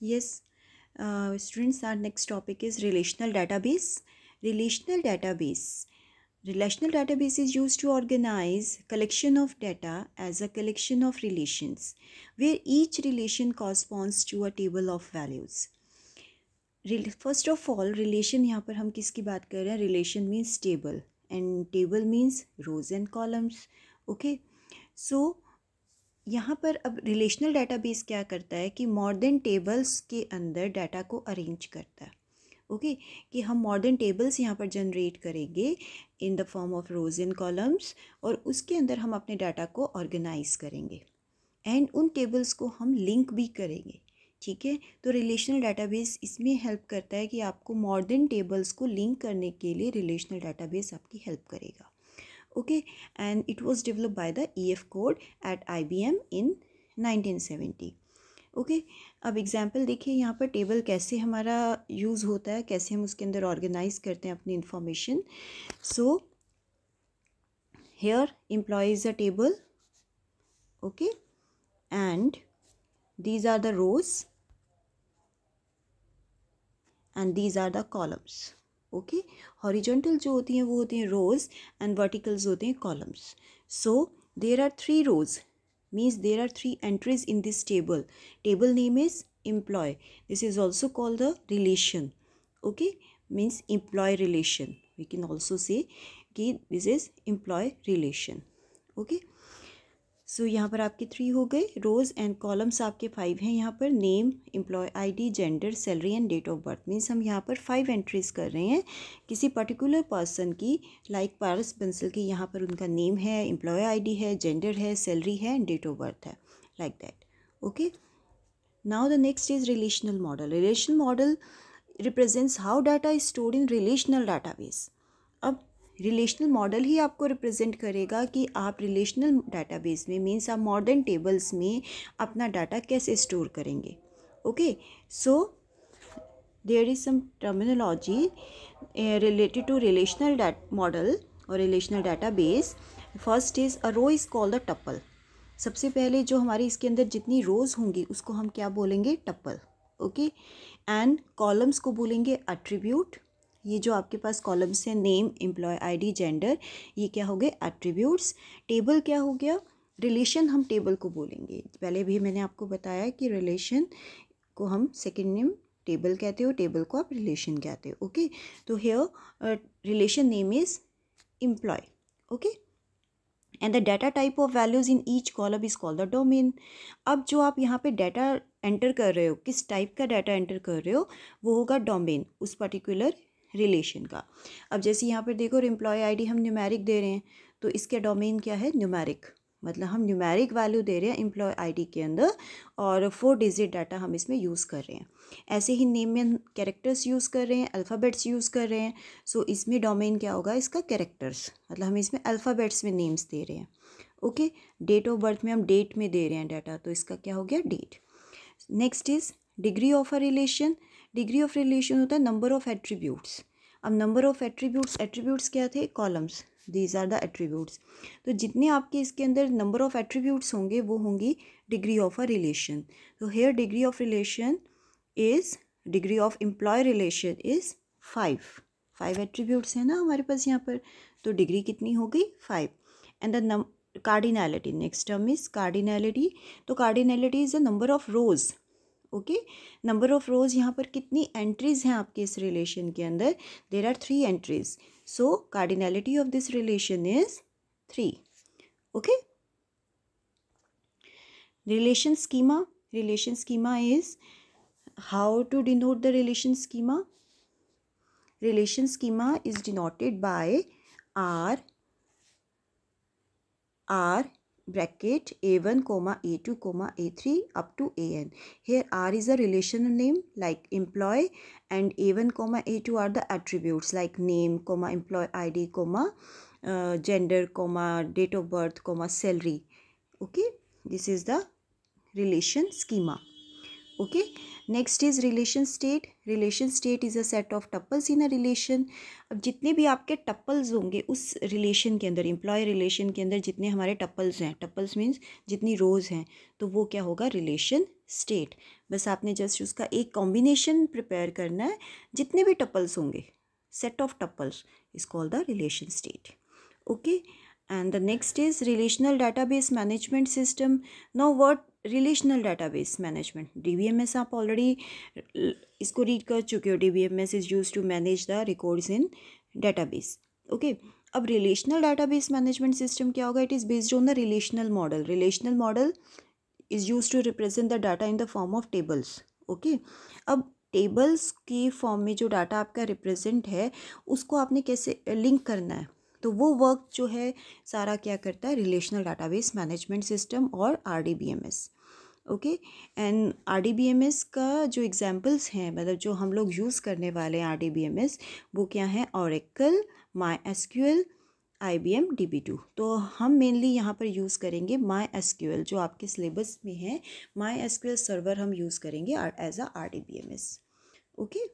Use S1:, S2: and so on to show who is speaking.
S1: Yes, uh, students, our next topic is relational database. Relational database. Relational database is used to organize collection of data as a collection of relations, where each relation corresponds to a table of values. First of all relation यहाँ पर हम किसकी बात कर रहे हैं relation means table and table means rows and columns okay so यहाँ पर अब रिलेशनल डाटाबेस क्या करता है कि मॉडर्न टेबल्स के अंदर डाटा को अरेंज करता है। Okay okay? कि हम मॉडर्न टेबल्स यहाँ पर जनरेट करेंगे in the form of rows and columns और उसके अंदर हम अपने डाटा को ऑर्गेनाइज करेंगे। एंड उन टेबल्स को हम लिंक भी करेंगे। ठीक है? तो रिलेशनल डाटाबेस इसमें हेल्प करता है कि आपको मॉडर्न टेबल्स को लिंक करने के लिए रिलेशनल डाटाबेस आपकी हेल्प करेगा। Okay and it was developed by the ef code at ibm in 1970 okay okay, अब एग्ज़ाम्पल देखिए यहाँ पर टेबल कैसे हमारा यूज़ होता है कैसे हम उसके अंदर ऑर्गेनाइज करते हैं अपनी information so here employees a table okay and these are the rows and these are the columns okay? Horizontal जो होती हैं, वो होती हैं रोज एंड वर्टिकल्स होते हैं columns so there are three rows means there are three entries in this table table name is employee this is also called the relation okay means employee relation we can also say कि this is employee relation okay so so, यहाँ पर आपके three हो गए. Rows and columns आपके five हैं. यहाँ पर name employee ID gender salary and date of birth means हम यहाँ पर फाइव एंट्रीज कर रहे हैं. किसी पर्टिकुलर पर्सन की लाइक पारस बंसल की यहाँ पर उनका नेम है एम्प्लॉय आईडी है जेंडर है सैलरी है एंड डेट ऑफ़ बर्थ है. Like that okay now the next is relational model relational model represents how data is stored in relational database अब रिलेशनल मॉडल ही आपको रिप्रेजेंट करेगा कि आप रिलेशनल डाटाबेस में मीन्स आप मॉडर्न टेबल्स में अपना डाटा कैसे स्टोर करेंगे। Okay so there is some terminology related to relational model और relational database first is a row is called the tuple सबसे पहले जो हमारी इसके अंदर जितनी रोज़ होंगी, उसको हम क्या बोलेंगे? टप्पल ओके एंड कॉलम्स को बोलेंगे अट्रीब्यूट ये जो आपके पास कॉलम्स हैं नेम एम्प्लॉय आईडी जेंडर ये क्या हो गए? एट्रीब्यूट्स टेबल क्या हो गया? रिलेशन हम टेबल को बोलेंगे। पहले भी मैंने आपको बताया कि रिलेशन को हम सेकेंड नेम टेबल कहते हो टेबल को आप रिलेशन कहते हो ओके तो here relation name is employee okay and the data type of values in each column is called the domain अब जो आप यहाँ पे डाटा एंटर कर रहे हो, किस टाइप का डाटा एंटर कर रहे हो, वो होगा डोमेन उस पर्टिकुलर रिलेशन का। अब जैसे यहाँ पर देखो एम्प्लॉय आईडी हम न्यूमेरिक दे रहे हैं तो इसके डोमेन क्या है? न्यूमेरिक मतलब हम न्यूमेरिक वैल्यू दे रहे हैं एम्प्लॉय आईडी के अंदर, और फोर डिजिट डाटा हम इसमें यूज़ कर रहे हैं। ऐसे ही नेम में कैरेक्टर्स यूज़ कर रहे हैं अल्फ़ाबेट्स यूज़ कर रहे हैं सो इसमें डोमेन क्या होगा? इसका कैरेक्टर्स मतलब हम इसमें अल्फ़ाबेट्स में नेम्स दे रहे हैं। ओके डेट ऑफ़ बर्थ में हम डेट में दे रहे हैं डाटा तो इसका क्या हो गया? That next is degree of a relation degree of relation होता है नंबर ऑफ़ एट्रीब्यूट्स अब नंबर ऑफ़ एट्रीब्यूट्स एट्रीब्यूट्स क्या थे? Columns these are the attributes तो जितने आपके इसके अंदर नंबर ऑफ़ एट्रीब्यूट्स होंगे, वो होंगी डिग्री ऑफ़ अ रिलेशन तो here degree of relation is degree of employee relation is five five attributes हैं ना हमारे पास यहाँ पर। तो डिग्री कितनी हो गई? Five and the cardinality next term is cardinality तो cardinality is the number of rows okay? Number of rows यहाँ पर कितनी एंट्रीज़ हैं आपके इस रिलेशन के अंदर? There are three entries so cardinality of this relation is three okay relation schema relation schema is how to denote the relation schema relation schema is denoted by R R bracket a1 comma a2 comma a3 up to an here r is a relational name like employee and a1 comma a2 are the attributes like name comma employee id comma uh, gender comma date of birth comma salary. Okay? This is the relation schema. Okay next is relation state relation state is a set of tuples in a relation अब जितने भी आपके tuples होंगे, उस relation के अंदर employ relation के अंदर जितने हमारे टप्पल्स हैं टप्पल्स मीन्स जितनी रोज़ हैं तो वो क्या होगा? रिलेशन स्टेट बस आपने जस्ट उसका एक कॉम्बिनेशन प्रिपेयर करना है। जितने भी टप्पल्स होंगे set of tuples is called the relation state okay and the next is relational database management system. Now, what relational database management D V M S आप already इसको read कर चुके हो D V M S is use to manage the records in database okay अब relational database management system क्या होगा it is based on the relational model relational model is use to represent the data in the form of tables okay अब tables के form में जो data आपका represent है उसको आपने कैसे लिंक करना है तो वो वर्क जो है, सारा क्या करता है? रिलेशनल डाटाबेस मैनेजमेंट सिस्टम और R D B M S okay and R D B M S का जो एग्जांपल्स हैं मतलब जो हम लोग यूज़ करने वाले हैं R D B M S वो क्या है? Oracle MySQL I B M D B two तो हम मेनली यहाँ पर यूज़ करेंगे माई एस क्यू एल जो आपके सिलेबस में है। माई एस क्यू एल सर्वर हम यूज़ करेंगे as a R D B M S okay